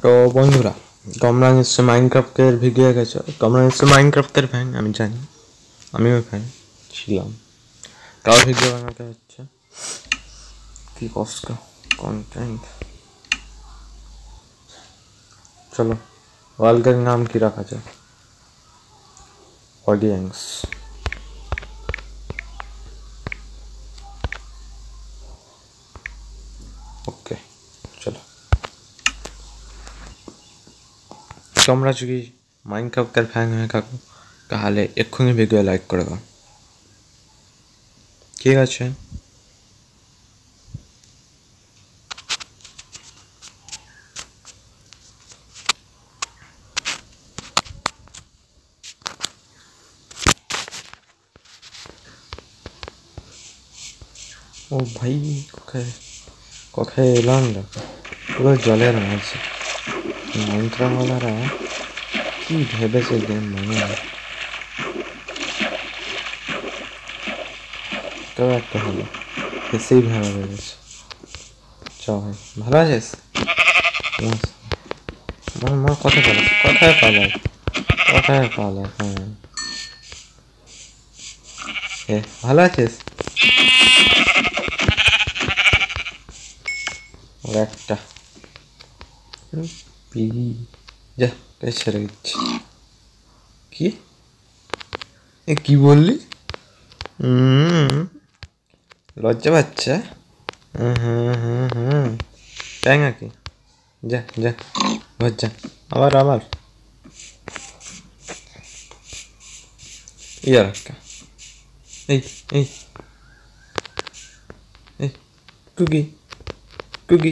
তো বন্ধুরা তোমরা নিশ্চয় মাইনক্রাফ্টের ভিডিও গেছো তোমরা নিশ্চয় মাইনক্রাফ্টের ফ্যান আমি জানি আমিও ফ্যান ছিলাম তাও ভিডিও বানাতে হচ্ছে কি কষ্ট কন্টেন্ট চলো ওয়ার্ল্ডের নাম কি রাখা যায় অডিয়েন্স ওকে তোমরা যদি মাইনক্রাফ্টের ফ্যান হয়ে থাকো, তাহলে এক্ষুনি ভিডিও লাইক করে দাও। ঠিক আছে? ও ভাই, কোথায়? কোথায় এলাম? দেখো পুরো জলের মাঝে। মন্ত্রওয়ালারা কি ভেবেছে গেম মনে হয় তো একটা হলো এসেই ভালো ভেবেছে চ ভাই ভালো আছিস আমার মা কোথায় পালাস কোথায় পালায় কোথায় পালায় হ্যাঁ এ ভালো আছিস ওর একটা হুম, পিগি যা এই ছেড়ে দিচ্ছি। কি? এ, কি বললি? লজ্জা পাচ্ছে হুম হুম হুম তাই নাকি? যা যা যা, আবার আবার। ইয়ার এই এই। এই, কুকি কুকি।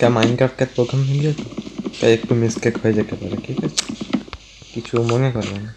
এটা মাইনক্রাফ্টের প্রথম ভিডিও তাই একটু মিসটেক হয়ে যেতে পারে, ঠিক আছে? কিছু মনে করবে না।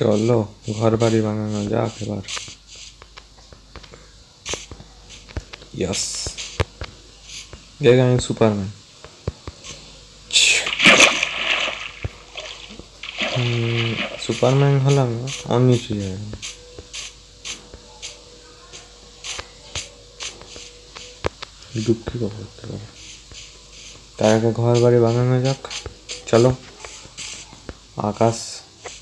চলো ঘর বাড়ি বানানো যাক এবার ইয়াস দেখ আমি সুপারম্যান সুপারম্যান হলাম না অন্য কিছু যাবে না দুঃখিত করতে পারে তার আগে ঘর বাড়ি বানানো যাক চলো আকাশ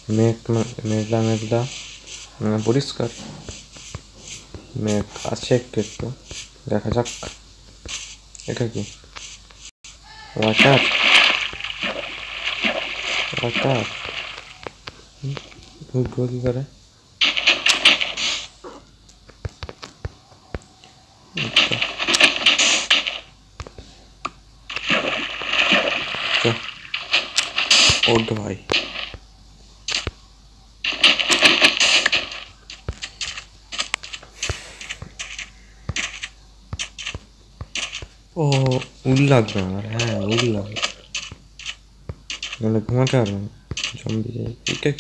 মেঘ মে- মেঘলা মেঘলা মানে পরিষ্কার মেঘ আছে একটু একটু দেখা যাক এটা কি ওয়াটার ওয়াটার উঠবো কি করে ओ उल्ला गार है उल्ला मतलब घुमाता रहा जॉम्बी ठीक है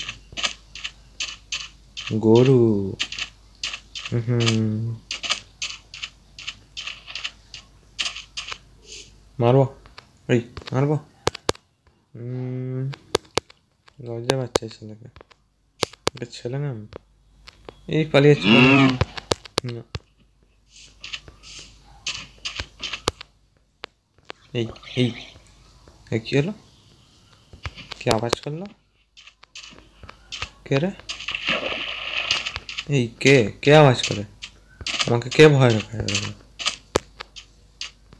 गोरू मारवा 에이 알아봐 음 어제 맞지 있었는데 근데 쟤랑은 이 빨리 해줘 음. এই এই কি হলো? কি আওয়াজ করল? কে রে? এই কে কে আওয়াজ করে? আমাকে কে ভয় দেখায়?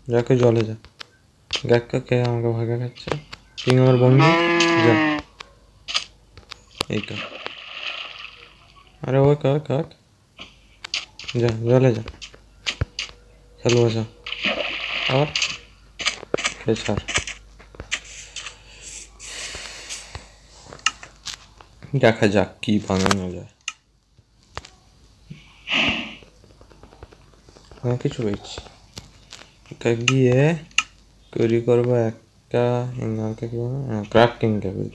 যাকে জলে যা। দেখ কে আমাকে ভয় দেখাচ্ছে। তুই আমার বন্ধু? যা। এই তো। আরে ওই কাক কাক। যা, জলে যা। খেলব, যা। আবার? কে ছাড় দেখা যাক কি বানানো যায় অনেক কিছু পেয়েছি এটা গিয়ে তৈরি করবো একটা এঙ্গালকে কি বলে ক্রাফটিং টেবিল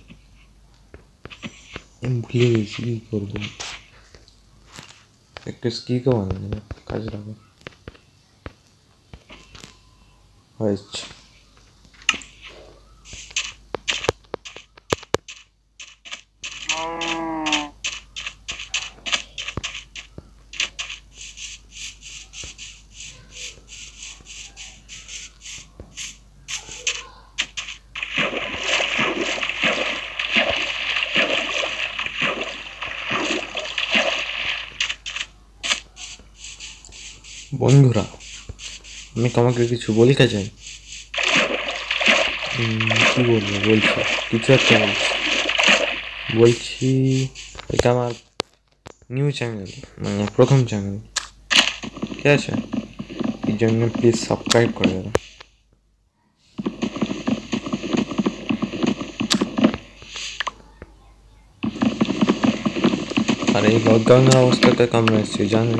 ভুলে গেছি কি করবো একটা স্কিকও বানানো কাজে লাগবে হয়েছে বন্ধুরা আমি তোমাকে কিছু বলতে চাই উম, কি বলবো বলছি কিছু একটা বলছি বলছি এটা আমার নিউ চ্যানেল মানে প্রথম চ্যানেল ঠিক আছে এই জন্য প্লিজ সাবস্ক্রাইব করে দেবে আর এই লকডাউনের অবস্থাতে আমরা এসেছি জানেন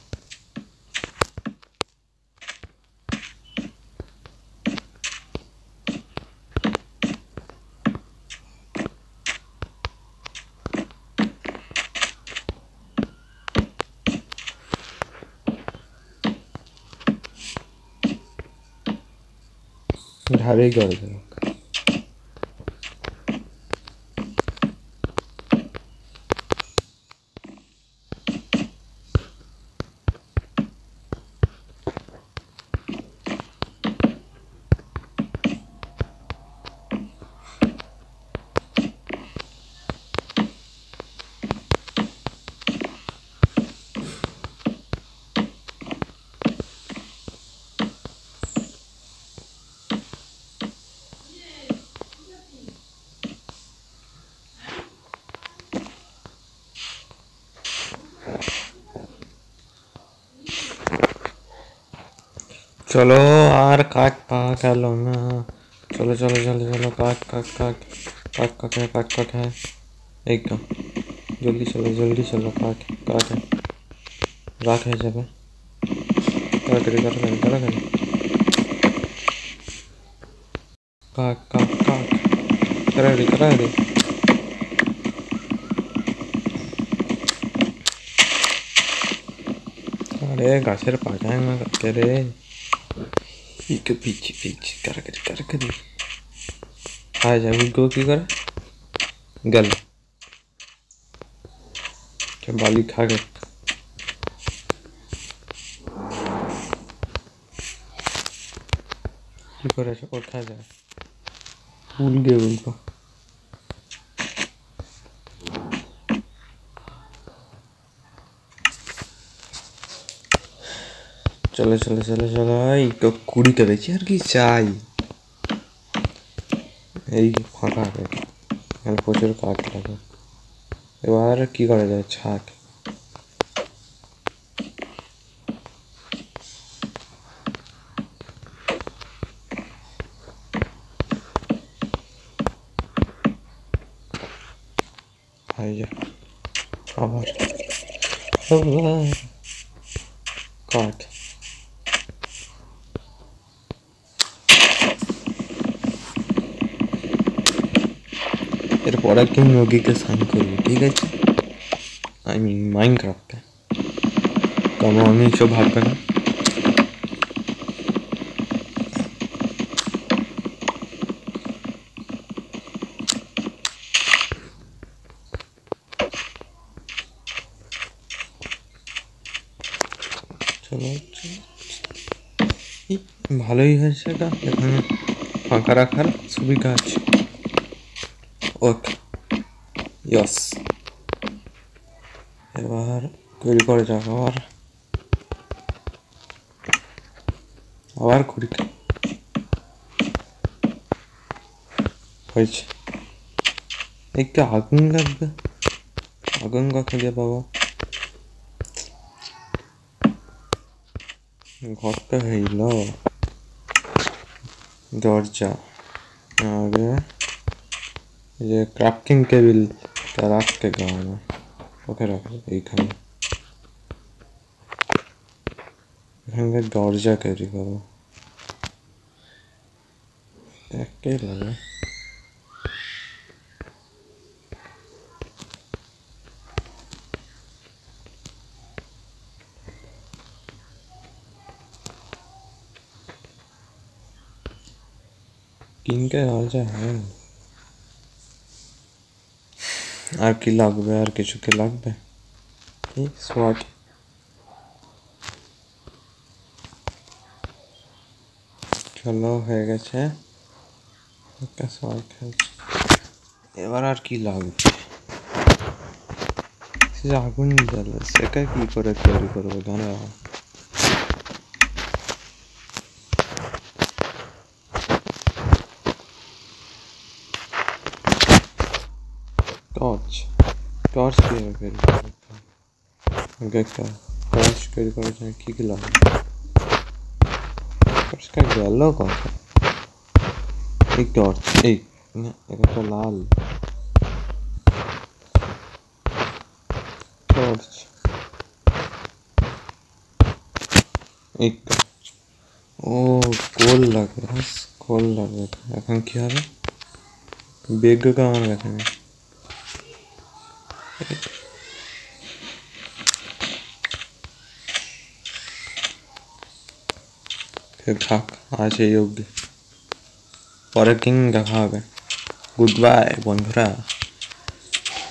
Harry gördü. चलो यार, काट पा कर ना। चलो चलो चलो चलो, काट काट काट। काट काट है, काट काट है। एकदम। जल्दी चलो जल्दी चलो, काट काट है। राख है जब काट ताकड़ी काट रहे काट रहे काट काट काट। करा रहे करा रहे अरे गाचर पाटा है मैं करते रे पीछे पीछे पीछे, कर कर कर कर। आ जा गो की कर? गल। क्या बाली खा गए? और खा जाए भूल गए उनका। চলে চলে চলে चलो এই কুড়ি পেয়েছি আর কি চাই? এই ফাঁকা হবে এখানে প্রচুর কাঠ লাগে। এবার কি করা যায়? ছাক আবার। কাঠ। পরে গেম রোগীকে সাইন করব, ঠিক আছে? আই মিন মাইন্ড ক্রাফ্টে কারণ আমি অনেক সব ভাববে না? ভালোই হয়েছে এটা। এখানে ফাঁকা রাখার সুবিধা আছে। ওকে। ইয়স এবার তৈরি করে যাক, আবার। আবার খড়িকা হয়েছে। একটু আগুন লাগবে। আগুন দিয়ে পাবো? ঘরটা হইল দরজা। এই যে crafting টেবিলটা রাখতে গাও না ওকে রাখো এইখানে এখানকার দরজা তৈরি করো একটাই লাগে তিনটে দরজা হ্যাঁ আর কি লাগবে আর কিছু কি লাগবে এই সোয়াট চলো হয়ে গেছে একটা সোয়াট খেলছে এবার আর কি লাগবে সে আগুন জ্বালে সেটা কি করে তৈরি করবে দাঁড়াও টর্চ কীভাবে তৈরি করবে আগে একটা টর্চ তৈরি করার জন্য কী কী লাগবে টর্চটা গেল কথা এই টর্চ এই না একটা লাল টর্চ এই টর্চ ও কোল লাগবে হ্যাঁ কোল লাগবে এখন কি হবে বেগটা আমার কাছে নেই ঠিক থাক আজ এই অবধি পরের দিন দেখা হবে গুড বাই বন্ধুরা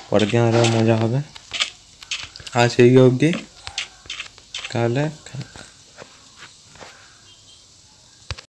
পরের দিন আরও মজা হবে আজ এই অবধি তাহলে থাক